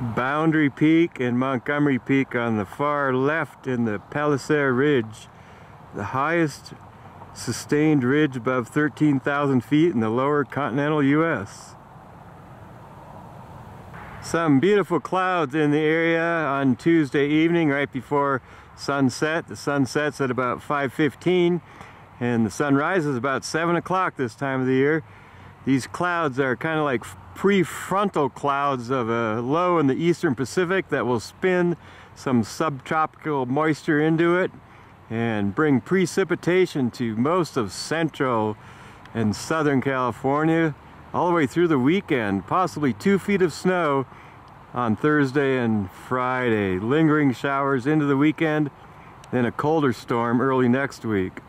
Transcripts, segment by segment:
Boundary Peak and Montgomery Peak on the far left in the Palliser Ridge, the highest sustained ridge above 13,000 feet in the lower continental U.S. Some beautiful clouds in the area on Tuesday evening right before sunset. The sun sets at about 5.15 and the sun rises about 7 o'clock this time of the year. These clouds are kind of like prefrontal clouds of a low in the eastern Pacific that will spin some subtropical moisture into it and bring precipitation to most of central and southern California all the way through the weekend, possibly two feet of snow on Thursday and Friday. Lingering showers into the weekend, then a colder storm early next week.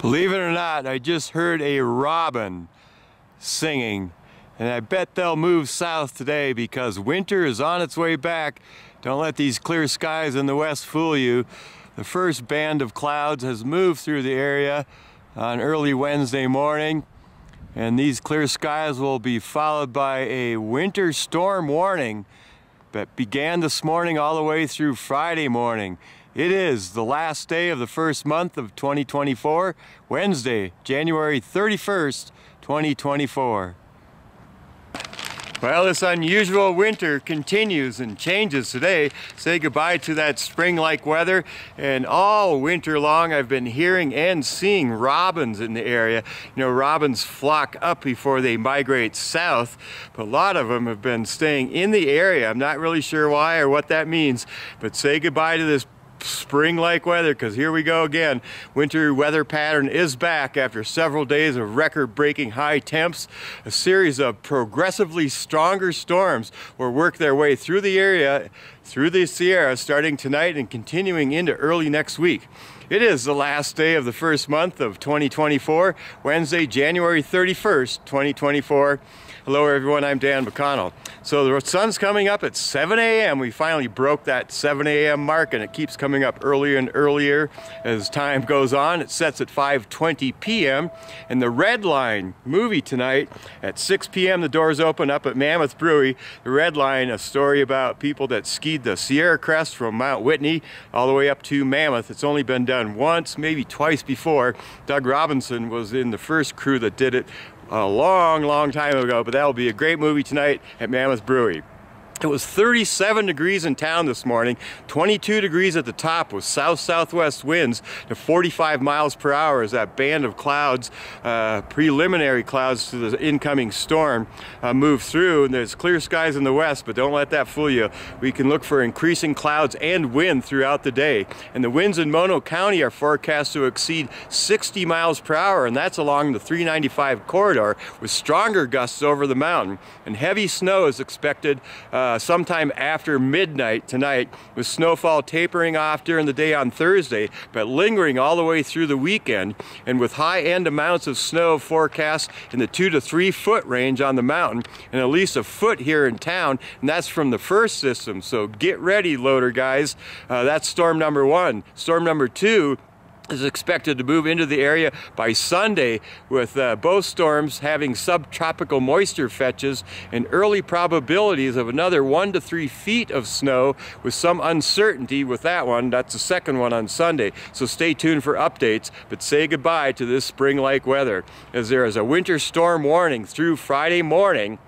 Believe it or not, I just heard a robin singing. And I bet they'll move south today because winter is on its way back. Don't let these clear skies in the west fool you. The first band of clouds has moved through the area on early Wednesday morning. And these clear skies will be followed by a winter storm warning that began this morning all the way through Friday morning. It is the last day of the first month of 2024, Wednesday, January 31st, 2024. Well, this unusual winter continues and changes today. Say goodbye to that spring-like weather. And all winter long, I've been hearing and seeing robins in the area. You know, robins flock up before they migrate south, but a lot of them have been staying in the area. I'm not really sure why or what that means, but say goodbye to this spring-like weather because here we go again. Winter weather pattern is back after several days of record-breaking high temps. A series of progressively stronger storms will work their way through the area, through the Sierra, starting tonight and continuing into early next week. It is the last day of the first month of 2024, Wednesday, January 31st, 2024. Hello everyone, I'm Dan McConnell. So the sun's coming up at 7 a.m. We finally broke that 7 a.m. mark and it keeps coming up earlier and earlier as time goes on. It sets at 5.20 p.m. And the Red Line movie tonight at 6 p.m. the doors open up at Mammoth Brewery. The Red Line, a story about people that the Sierra Crest from Mount Whitney all the way up to Mammoth. It's only been done once, maybe twice before. Doug Robinson was in the first crew that did it a long, long time ago, but that'll be a great movie tonight at Mammoth Brewery. It was 37 degrees in town this morning, 22 degrees at the top with south-southwest winds to 45 miles per hour as that band of clouds, uh, preliminary clouds to the incoming storm, uh, move through. And there's clear skies in the west, but don't let that fool you. We can look for increasing clouds and wind throughout the day. And the winds in Mono County are forecast to exceed 60 miles per hour, and that's along the 395 corridor with stronger gusts over the mountain. And heavy snow is expected uh, uh, sometime after midnight tonight with snowfall tapering off during the day on Thursday, but lingering all the way through the weekend and with high end amounts of snow forecast in the two to three foot range on the mountain and at least a foot here in town, and that's from the first system. So get ready, loader guys. Uh, that's storm number one. Storm number two is expected to move into the area by Sunday with uh, both storms having subtropical moisture fetches and early probabilities of another one to three feet of snow with some uncertainty with that one. That's the second one on Sunday. So stay tuned for updates, but say goodbye to this spring-like weather as there is a winter storm warning through Friday morning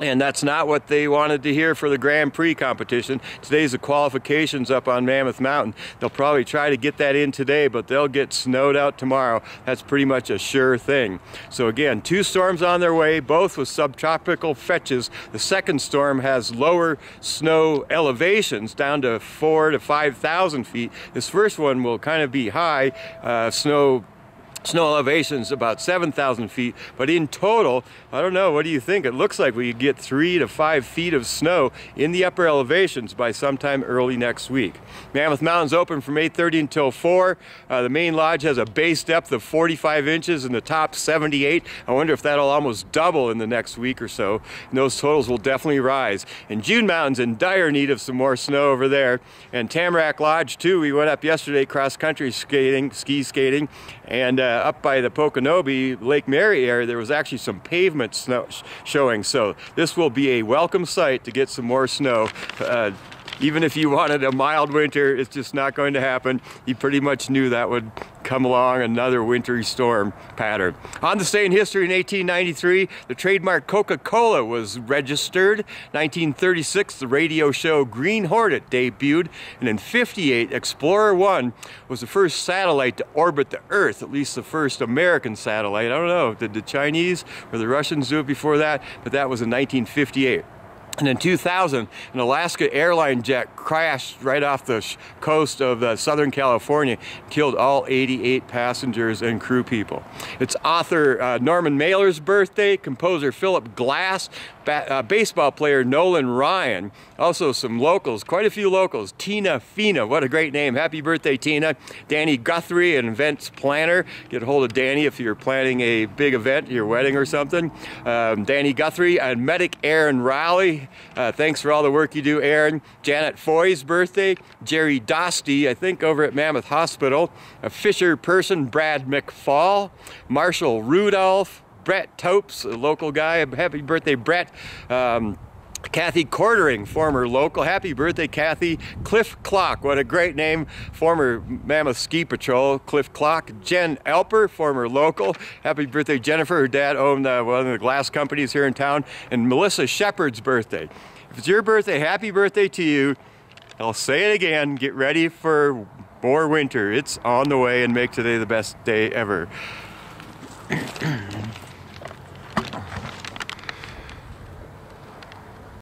and that's not what they wanted to hear for the Grand Prix competition. Today's the qualifications up on Mammoth Mountain. They'll probably try to get that in today, but they'll get snowed out tomorrow. That's pretty much a sure thing. So again, two storms on their way, both with subtropical fetches. The second storm has lower snow elevations down to four to 5,000 feet. This first one will kind of be high, uh, snow Snow elevation is about 7,000 feet, but in total, I don't know, what do you think? It looks like we get three to five feet of snow in the upper elevations by sometime early next week. Mammoth Mountain's open from 8.30 until 4. Uh, the main lodge has a base depth of 45 inches and the top 78. I wonder if that'll almost double in the next week or so. And those totals will definitely rise. And June Mountain's in dire need of some more snow over there. And Tamarack Lodge, too, we went up yesterday cross-country skating, ski skating, and uh, Uh, up by the Pokonobe, Lake Mary area, there was actually some pavement snow showing. So this will be a welcome sight to get some more snow. Uh, Even if you wanted a mild winter, it's just not going to happen. You pretty much knew that would come along another wintry storm pattern. On this day in history in 1893, the trademark Coca-Cola was registered. 1936, the radio show Green Hornet debuted. And in 58, Explorer 1 was the first satellite to orbit the Earth, at least the first American satellite. I don't know, did the Chinese or the Russians do it before that? But that was in 1958. And in 2000, an Alaska airline jet crashed right off the coast of uh, Southern California, killed all 88 passengers and crew people. It's author uh, Norman Mailer's birthday, composer Philip Glass, ba uh, baseball player Nolan Ryan, also some locals, quite a few locals. Tina Fina, what a great name. Happy birthday, Tina. Danny Guthrie, an events planner. Get a hold of Danny if you're planning a big event, your wedding or something. Um, Danny Guthrie, and medic Aaron Rowley, uh, thanks for all the work you do, Aaron. Janet Foy's birthday. Jerry Dosty, I think, over at Mammoth Hospital. A Fisher person, Brad McFall. Marshall Rudolph. Brett Topes, a local guy. Happy birthday, Brett. Um, Kathy Quartering, former local. Happy birthday, Kathy. Cliff Clock, what a great name. Former Mammoth Ski Patrol, Cliff Clock. Jen Alper, former local. Happy birthday, Jennifer. Her dad owned uh, one of the glass companies here in town. And Melissa Shepard's birthday. If it's your birthday, happy birthday to you. I'll say it again, get ready for more winter. It's on the way and make today the best day ever.